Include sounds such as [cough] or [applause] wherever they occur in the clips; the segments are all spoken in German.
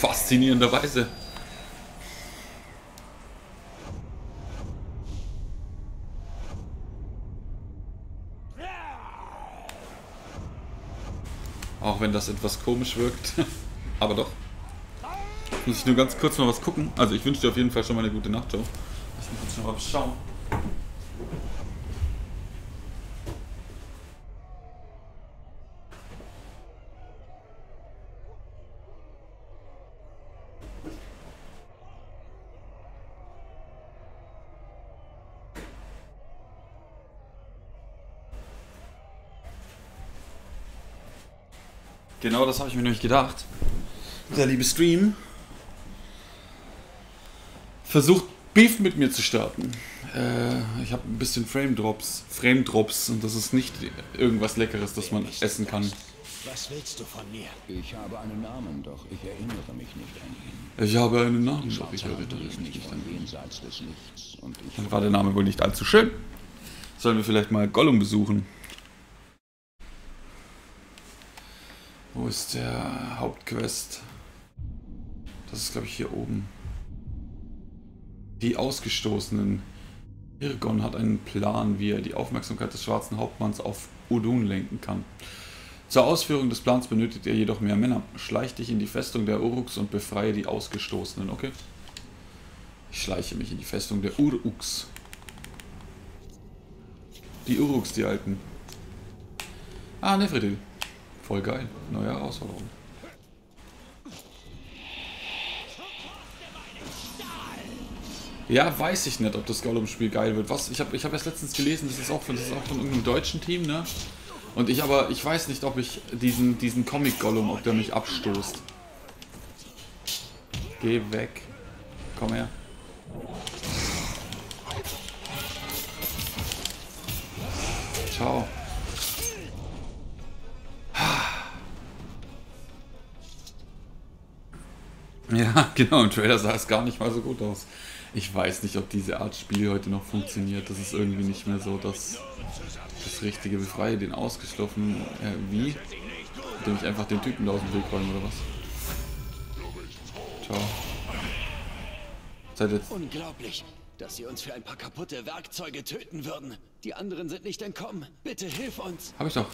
Faszinierenderweise. Auch wenn das etwas komisch wirkt. [laughs] Aber doch. Muss ich nur ganz kurz mal was gucken. Also ich wünsche dir auf jeden Fall schon mal eine gute Nacht, Joe. Ich muss jetzt mal was schauen. Genau das habe ich mir nämlich gedacht. Der liebe Stream versucht Beef mit mir zu starten. Äh, ich habe ein bisschen Frame Drops, Frame Drops und das ist nicht irgendwas Leckeres, das man essen kann. Was willst du von mir? Ich habe einen Namen, doch ich erinnere mich nicht an ihn. Ich habe einen Namen, doch ich erinnere mich nicht nicht an ihn. jenseits des Lichts und ich Dann war der Name wohl nicht allzu schön. Sollen wir vielleicht mal Gollum besuchen? Ist der Hauptquest? Das ist, glaube ich, hier oben. Die Ausgestoßenen. Irgon hat einen Plan, wie er die Aufmerksamkeit des schwarzen Hauptmanns auf Udun lenken kann. Zur Ausführung des Plans benötigt er jedoch mehr Männer. Schleich dich in die Festung der Uruks und befreie die Ausgestoßenen, okay? Ich schleiche mich in die Festung der Uruks. Die Uruks, die alten. Ah, Nefridil. Voll geil. Neue Herausforderung. Ja, weiß ich nicht, ob das Gollum-Spiel geil wird. Was? Ich habe ich hab erst letztens gelesen, das ist auch von, das ist auch von irgendeinem deutschen Team, ne? Und ich aber, ich weiß nicht, ob ich diesen, diesen Comic-Gollum, ob der mich abstoßt. Geh weg. Komm her. Ciao. Ja, [laughs] genau, im Trailer sah es gar nicht mal so gut aus. Ich weiß nicht, ob diese Art Spiel heute noch funktioniert. Das ist irgendwie nicht mehr so das, das richtige Befreie, den ausgeschlossen. Äh, wie? Indem ich einfach den Typen da aus dem Weg räume oder was? Ciao. Seid jetzt. Unglaublich, dass sie uns für ein paar kaputte Werkzeuge töten würden. Die anderen sind nicht entkommen. Bitte hilf uns. Hab ich doch.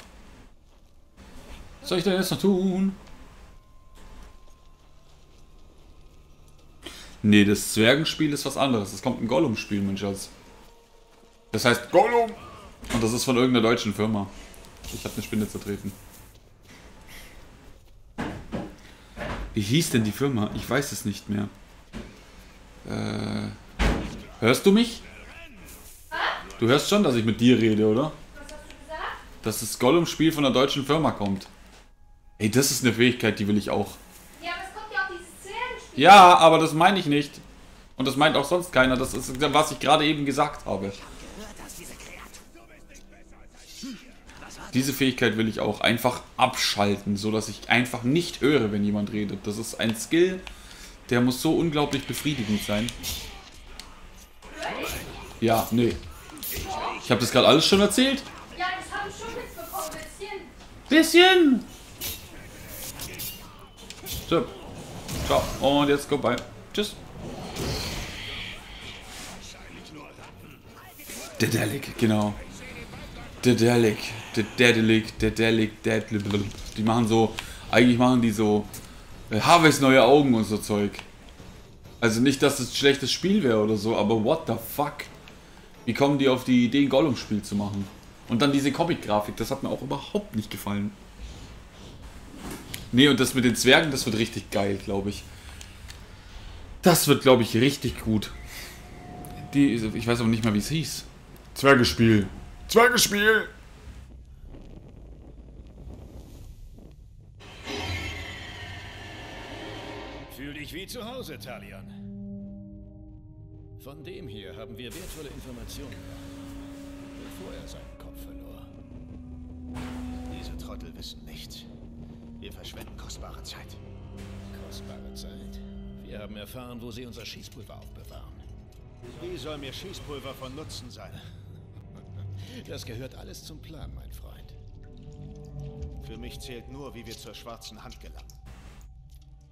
Was soll ich denn jetzt noch tun? Nee, das Zwergenspiel ist was anderes. Es kommt ein Gollum-Spiel, mein Schatz. Das heißt Gollum! Und das ist von irgendeiner deutschen Firma. Ich habe eine Spinne zertreten. Wie hieß denn die Firma? Ich weiß es nicht mehr. Äh, hörst du mich? Du hörst schon, dass ich mit dir rede, oder? Dass das Gollum-Spiel von einer deutschen Firma kommt. Ey, das ist eine Fähigkeit, die will ich auch. Ja, aber es kommt ja auch dieses Zwergenspiel. Ja, aber das meine ich nicht. Und das meint auch sonst keiner. Das ist, was ich gerade eben gesagt habe. Diese Fähigkeit will ich auch einfach abschalten, so dass ich einfach nicht höre, wenn jemand redet. Das ist ein Skill, der muss so unglaublich befriedigend sein. Ja, nee. Ich habe das gerade alles schon erzählt. Ja, das habe ich schon mitbekommen, bisschen. Bisschen. So. Ciao. Und jetzt goodbye. Tschüss. Dedelic, genau. Dedelic. Dedelic, Dedelic, Dedelic. Die machen so, eigentlich machen die so äh, Harveys neue Augen und so Zeug. Also nicht, dass es ein schlechtes Spiel wäre oder so, aber what the fuck? Wie kommen die auf die Idee, ein Gollum-Spiel zu machen? Und dann diese Comic-Grafik, das hat mir auch überhaupt nicht gefallen. Nee, und das mit den Zwergen, das wird richtig geil, glaube ich. Das wird, glaube ich, richtig gut. Die, ich weiß aber nicht mal, wie es hieß. Zwergespiel. Zwergespiel! Fühl dich wie zu Hause, Talion. Von dem hier haben wir wertvolle Informationen bevor er seinen Kopf verlor. Diese Trottel wissen nichts. Wir verschwenden kostbare Zeit. Kostbare Zeit. Wir haben erfahren, wo sie unser Schießpulver aufbewahren. Wie soll mir Schießpulver von Nutzen sein? [laughs] Das gehört alles zum Plan, mein Freund. Für mich zählt nur, wie wir zur schwarzen Hand gelangen.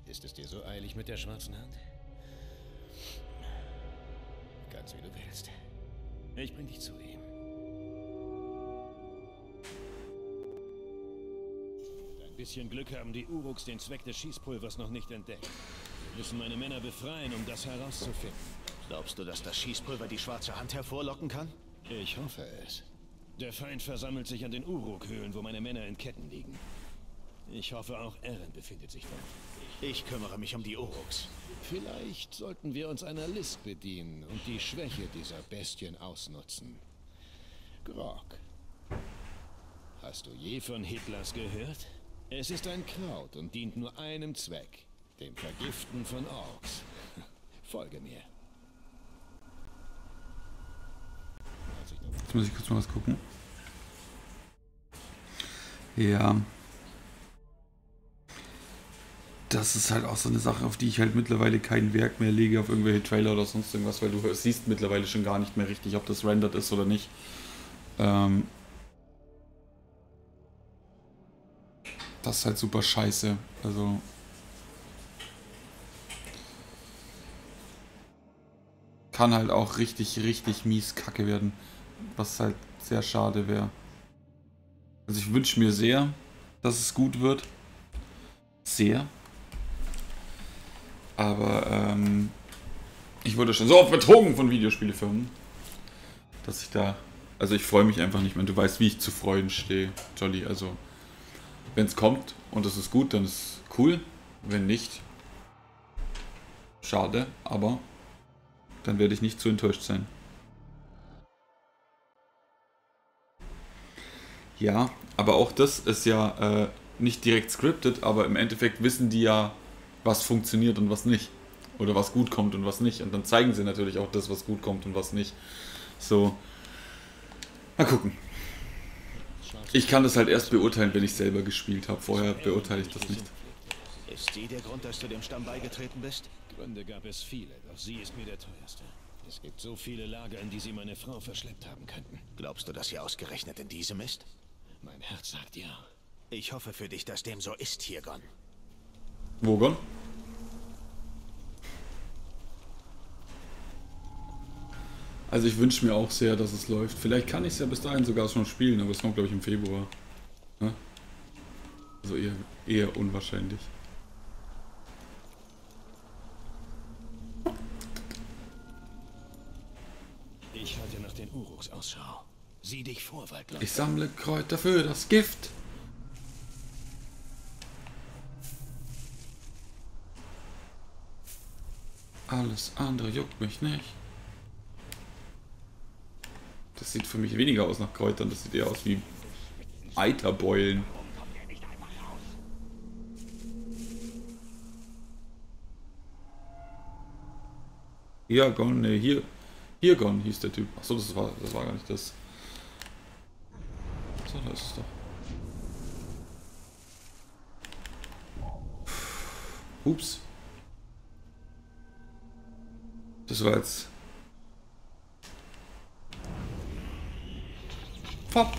Ist es dir so eilig mit der schwarzen Hand? Ganz wie du willst. Ich bring dich zu ihm. Mit bisschen Glück haben die Uruks den Zweck des Schießpulvers noch nicht entdeckt. Wir müssen meine Männer befreien, um das herauszufinden. Glaubst du, dass das Schießpulver die schwarze Hand hervorlocken kann? Ich hoffe es. Der Feind versammelt sich an den Uruk-Höhlen, wo meine Männer in Ketten liegen. Ich hoffe, auch Eren befindet sich dort. Ich kümmere mich um die Uruks. Vielleicht sollten wir uns einer List bedienen und die Schwäche dieser Bestien ausnutzen. Grog. Hast du je von Hitlers gehört? Es ist ein Kraut und dient nur einem Zweck. Dem Vergiften von Orks. [laughs] Folge mir. Jetzt muss ich kurz mal was gucken. Ja. Das ist halt auch so eine Sache, auf die ich halt mittlerweile kein Werk mehr lege, auf irgendwelche Trailer oder sonst irgendwas, weil du siehst mittlerweile schon gar nicht mehr richtig, ob das rendered ist oder nicht. Ähm das ist halt super scheiße. Also. Kann halt auch richtig, richtig mies kacke werden. Was halt sehr schade wäre. Also ich wünsche mir sehr, dass es gut wird. Sehr. Aber ähm, ich wurde schon so oft betrogen von Videospielefirmen, dass ich da... Also ich freue mich einfach nicht mehr. Du weißt, wie ich zu freuen stehe, Jolly. Also wenn es kommt und es ist gut, dann ist es cool. Wenn nicht, schade, aber dann werde ich nicht zu enttäuscht sein. Ja, aber auch das ist ja äh, nicht direkt scripted, aber im Endeffekt wissen die ja, was funktioniert und was nicht. Oder was gut kommt und was nicht. Und dann zeigen sie natürlich auch das, was gut kommt und was nicht. So. Mal gucken. Ich kann das halt erst beurteilen, wenn ich selber gespielt habe. Vorher beurteile ich das nicht. Ist sie der Grund, dass du dem Stamm beigetreten bist? Gründe gab es viele, doch sie ist mir der teuerste. Es gibt so viele Lager, in die sie meine Frau verschleppt haben könnten. Glaubst du, dass sie ausgerechnet in diesem ist? Mein Herz sagt ja. Ich hoffe für dich, dass dem so ist, Hirgon. Wogon? Also ich wünsche mir auch sehr, dass es läuft. Vielleicht kann ich es ja bis dahin sogar schon spielen, aber es kommt glaube ich im Februar. Ne? Also eher, eher unwahrscheinlich. Ich halte nach den Uruks Ausschau. Sieh dich vor, Waldläufer. Ich sammle Kräuter für das Gift. Alles andere juckt mich nicht. Sieht für mich weniger aus nach Kräutern, das sieht eher aus wie Eiterbeulen. Hirgon, ne, hier. Hirgon hieß der Typ. Achso, das war, das war gar nicht das. So, da ist es doch. Ups. Das war jetzt. Pop.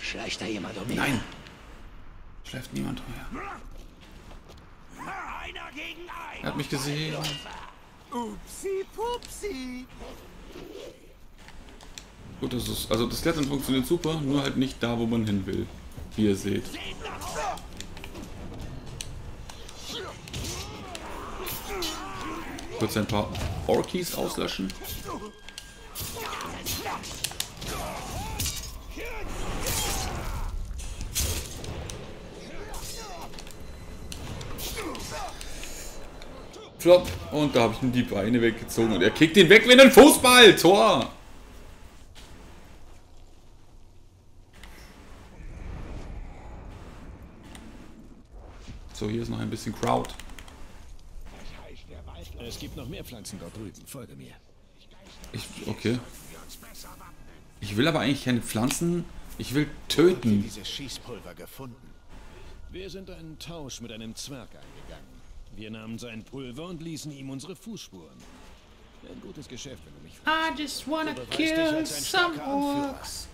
Schleicht da jemand um mich? Nein. Schläft niemand mehr. Er hat mich gesehen. Upsi pupsi. Gut, das ist. Also das Klettern funktioniert super, nur halt nicht da, wo man hin will. Wie ihr seht. Kurz ein paar Orkies auslöschen. Flop. Und da habe ich ihm die Beine weggezogen. Und er kickt ihn weg wie ein Fußball. Tor. So, hier ist noch ein bisschen Crowd. Es gibt noch mehr Pflanzen dort drüben. Folge mir. Ich, okay. Ich will aber eigentlich keine Pflanzen. Ich will töten. Wir sind einen Tausch mit einem Zwerg eingegangen. Wir nahmen sein Pulver und ließen ihm unsere Fußspuren. Ein gutes Geschäft, wenn du mich fragst. I just wanna kill some orcs.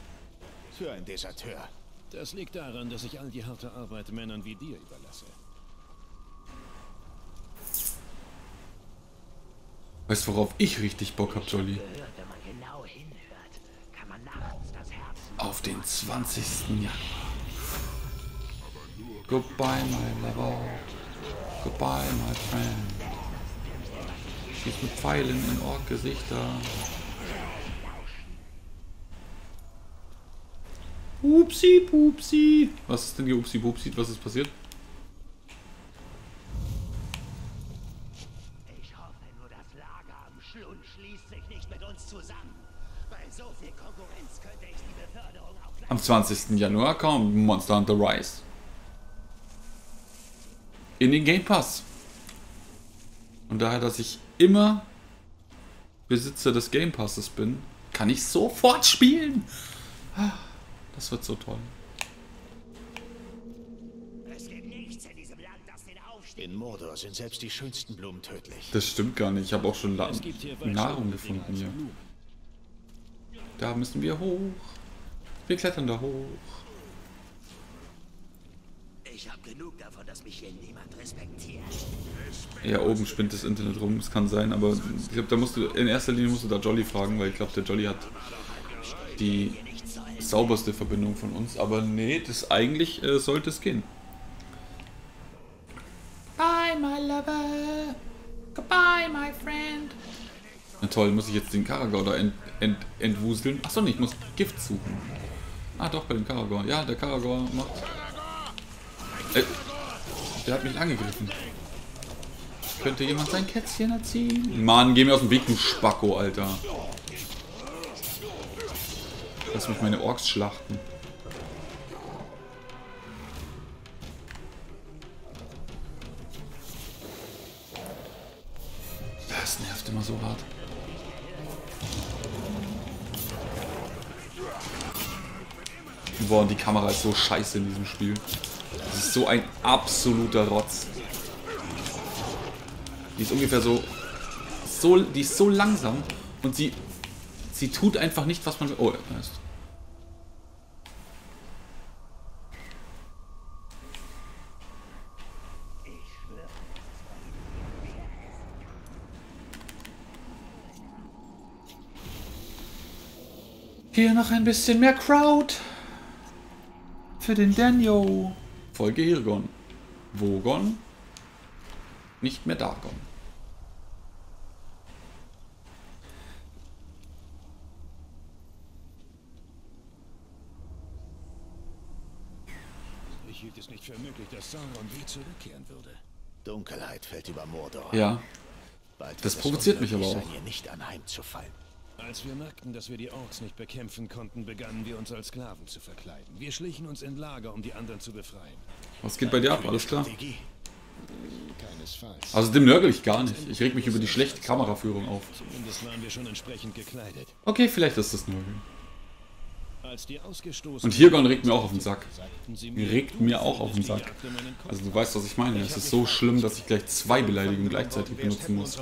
Für ein Deserteur. Das liegt daran, dass ich all die harte Arbeit Männern wie dir überlasse. Weißt du, worauf ich richtig Bock hab, Jolly? Gehört, wenn man genau hinhört, kann man nachts das Herz Auf den 20. Januar. Goodbye, my lover. Goodbye, my friend. Schieß mit Pfeilen in Ork-Gesichter. Upsi, pupsi. Was ist denn die Upsi, pupsi? Was ist passiert? Ich hoffe nur, das Lager am Schlund schließt sich nicht mit uns zusammen. Bei so viel Konkurrenz könnte ich die Beförderung auch Am 20. Januar kommt Monster Hunter Rise. In den Game Pass. Und daher, dass ich immer Besitzer des Game Passes bin, kann ich sofort spielen. Ah, Das wird so toll. Es gibt nichts in diesem Land, das den Aufstieg In Mordor sind selbst die schönsten Blumen tödlich. Das stimmt gar nicht. Ich habe auch schon La Nahrung gefunden hier. Da müssen wir hoch. Wir klettern da hoch. Habe genug davon, dass mich hier niemand respektiert. Ja, oben spinnt das Internet rum, es kann sein, aber ich glaube, da musst du, in erster Linie musst du da Jolly fragen, weil ich glaube, der Jolly hat die sauberste Verbindung von uns, aber nee, das eigentlich äh, sollte es gehen. Bye, my lover. Goodbye, my friend. Na toll, muss ich jetzt den Karagor da ent, ent, entwuseln? Achso, nee, ich muss Gift suchen. Ah, doch, bei dem Karagor. Ja, der Karagor macht... Äh, der hat mich angegriffen. Könnte jemand sein Kätzchen erziehen? Mann, geh mir aus dem Weg, du Spacko, Alter. Lass mich meine Orks schlachten. Das nervt immer so hart. Boah, und die Kamera ist so scheiße in diesem Spiel. Das ist so ein absoluter Rotz. Die ist ungefähr so, so die ist so langsam und sie, sie tut einfach nicht, was man. Oh, da ist. Hier noch ein bisschen mehr Crowd. Für den Daniel. Folge Hirgon. Wogon. Nicht mehr Dagon. Ich hielt es nicht für möglich, dass Sauron je zurückkehren würde. Dunkelheit fällt über Mordor. Ja, Bald Das provoziert mich aber auch. Als wir merkten, dass wir die Orks nicht bekämpfen konnten, begannen wir uns als Sklaven zu verkleiden. Wir schlichen uns in Lager, um die anderen zu befreien. was geht bei dir ab? Alles klar? Keinesfalls. Also dem nörgel ich gar nicht. Ich reg mich über die schlechte Kameraführung auf. Okay, vielleicht ist das Nörgeln. Als die ausgestoßen Und Hirgon regt mir auch auf den Sack. Regt mir auch auf den Sack. Also du weißt, was ich meine. Es ist so schlimm, dass ich gleich zwei Beleidigungen gleichzeitig benutzen muss.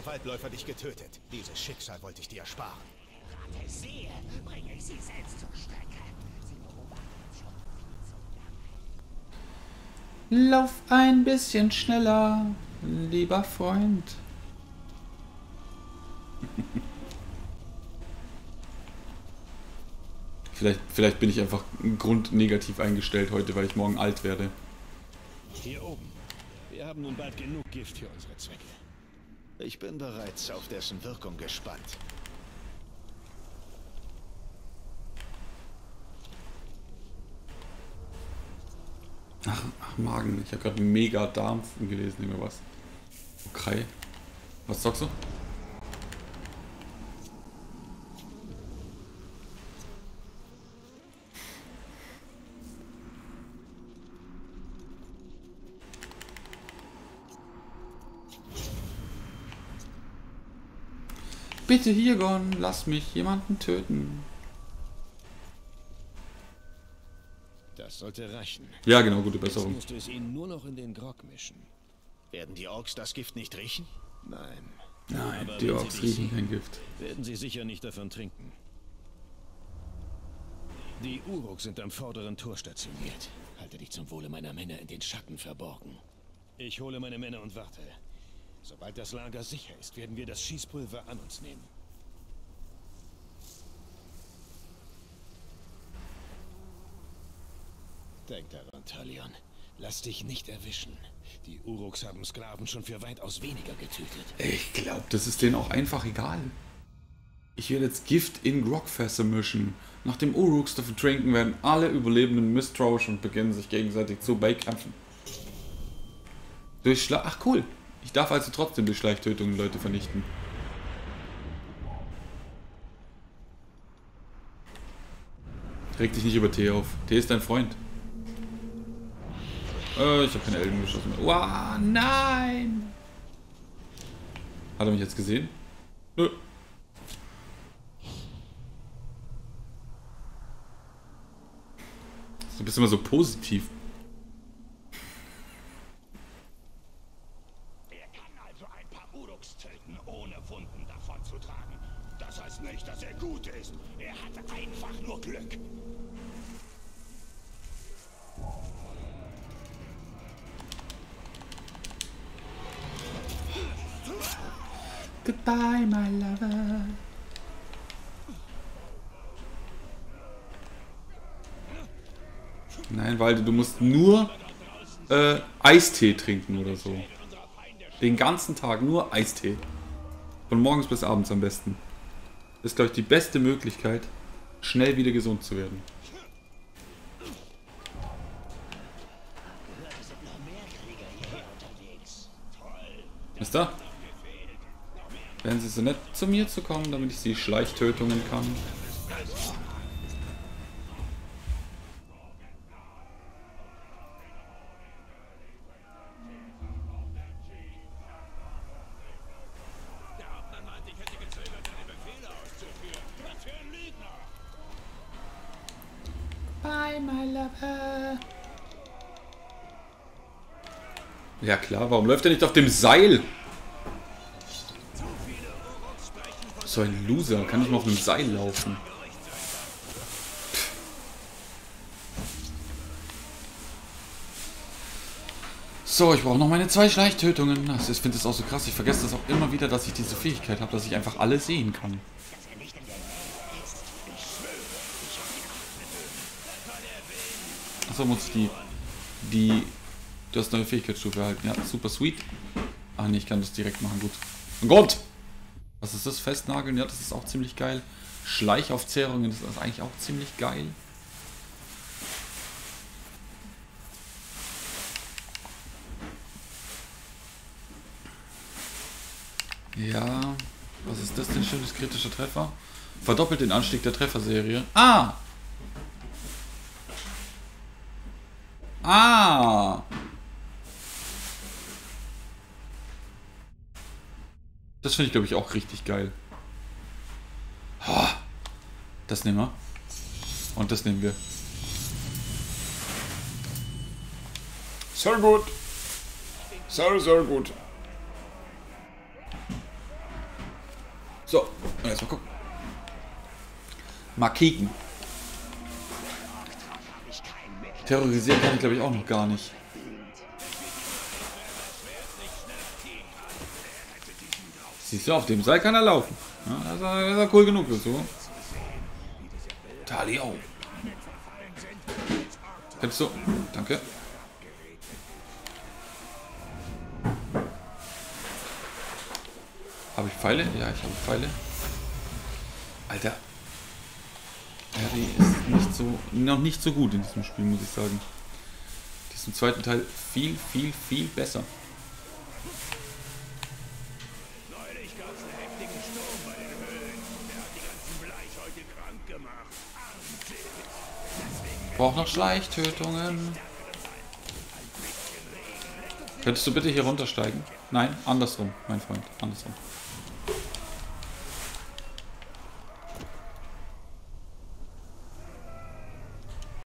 Sie selbst zur Strecke. Sie beobachten schon viel zu lange. Lauf ein bisschen schneller, lieber Freund. [laughs] Vielleicht, vielleicht bin ich einfach grundnegativ eingestellt heute, weil ich morgen alt werde. Hier oben. Wir haben nun bald genug Gift für unsere Zwecke. Ich bin bereits auf dessen Wirkung gespannt. Ach, ach Magen. Ich habe gerade mega Darm gelesen, über was. Okay. Was sagst du? Bitte, Hirgon, lass mich jemanden töten. Das sollte reichen. Ja, genau, gute Jetzt Besserung. musst du es ihnen nur noch in den Grog mischen. Werden die Orks das Gift nicht riechen? Nein, Nein, Aber die Orks riechen kein Gift. werden sie sicher nicht davon trinken. Die Uruk sind am vorderen Tor stationiert. Halte dich zum Wohle meiner Männer in den Schatten verborgen. Ich hole meine Männer und warte. Sobald das Lager sicher ist, werden wir das Schießpulver an uns nehmen. Denk daran, Talion. Lass dich nicht erwischen. Die Uruks haben Sklaven schon für weitaus weniger getötet. Ich glaube, das ist denen auch einfach egal. Ich werde jetzt Gift in Grogfässer mischen. Nachdem Uruks davon trinken, werden alle Überlebenden misstrauisch und beginnen sich gegenseitig zu beikämpfen. Durch Schla Ach cool. Ich darf also trotzdem durch Schleichtötungen Leute vernichten. Reg dich nicht über Tee auf. Tee ist dein Freund. Äh, ich habe keine Elben geschossen. Wow, nein! Hat er mich jetzt gesehen? Nö. Du bist immer so positiv. Walde, du musst nur äh, Eistee trinken oder so. Den ganzen Tag nur Eistee. Von morgens bis abends am besten. Das ist, glaube ich, die beste Möglichkeit, schnell wieder gesund zu werden. Ist da? Wären Sie so nett zu mir zu kommen, damit ich Sie Schleichtötungen kann? Bye, my lover. Ja klar, warum läuft er nicht auf dem Seil? So ein Loser, kann nicht mal auf einem Seil laufen. So, ich brauche noch meine zwei Schleichtötungen. Das Ich finde es auch so krass. Ich vergesse das auch immer wieder, dass ich diese Fähigkeit habe, dass ich einfach alle sehen kann. Achso, muss ich die, die, du hast neue Fähigkeitsstufe erhalten. Ja, super sweet. Ach nee, ich kann das direkt machen, gut. Oh Gott! Was ist das? Festnageln? Ja, das ist auch ziemlich geil. Schleichaufzehrungen, das ist eigentlich auch ziemlich geil. Ja, was ist das denn schönes kritischer Treffer? Verdoppelt den Anstieg der Trefferserie. Ah! Ah! Das finde ich, glaube ich, auch richtig geil. Ha! Das nehmen wir. Und das nehmen wir. Sehr gut. Sehr, sehr gut. So, jetzt mal gucken. Mal kicken. Terrorisieren kann ich, glaube ich, auch noch gar nicht. Siehst du, auf dem Seil kann er laufen. Ja, das, ist, das ist cool genug dazu. Talio. Hättest du. Danke. Habe ich Pfeile? Ja, ich habe Pfeile. Alter. Harry ist nicht so, noch nicht so gut in diesem Spiel, muss ich sagen. Die ist im zweiten Teil viel, viel, viel besser. Neulich gab es einen heftigen Sturm bei den Höhlen. Der hat die ganzen Bleichhäute krank gemacht. Armselig. Braucht noch Schleichtötungen. Könntest du bitte hier runtersteigen? Nein, andersrum, mein Freund, andersrum.